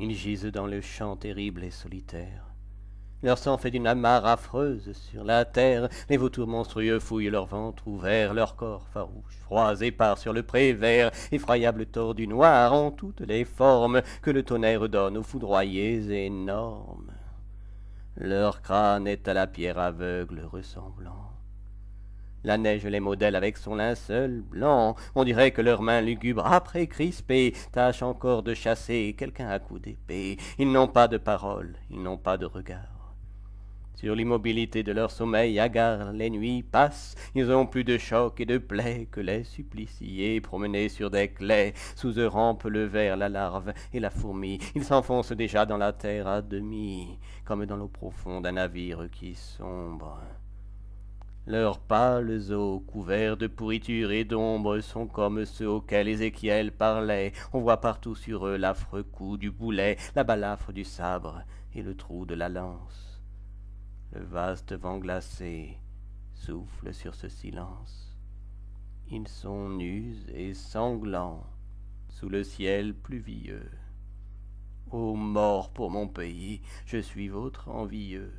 Ils gisent dans le champ terrible et solitaire. Leur sang fait une amarre affreuse sur la terre. Les vautours monstrueux fouillent leur ventre ouvert, leur corps farouche, froids, épars sur le pré vert, effroyables tordus noirs en toutes les formes que le tonnerre donne aux foudroyés énormes. Leur crâne est à la pierre aveugle ressemblant. La neige les modèle avec son linceul blanc. On dirait que leurs mains lugubres, après crispées, tâchent encore de chasser quelqu'un à coups d'épée. Ils n'ont pas de parole, ils n'ont pas de regard. Sur l'immobilité de leur sommeil hagard, les nuits passent. Ils ont plus de chocs et de plaies que les suppliciés promenés sur des claies. Sous eux rampe le ver, la larve et la fourmi. Ils s'enfoncent déjà dans la terre à demi, comme dans l'eau profonde un navire qui sombre. Leurs pâles os, couverts de pourriture et d'ombre, sont comme ceux auxquels Ézéchiel parlait. On voit partout sur eux l'affreux coup du boulet, la balafre du sabre et le trou de la lance. Le vaste vent glacé souffle sur ce silence. Ils sont nus et sanglants sous le ciel pluvieux. Ô mort pour mon pays, je suis votre envieux.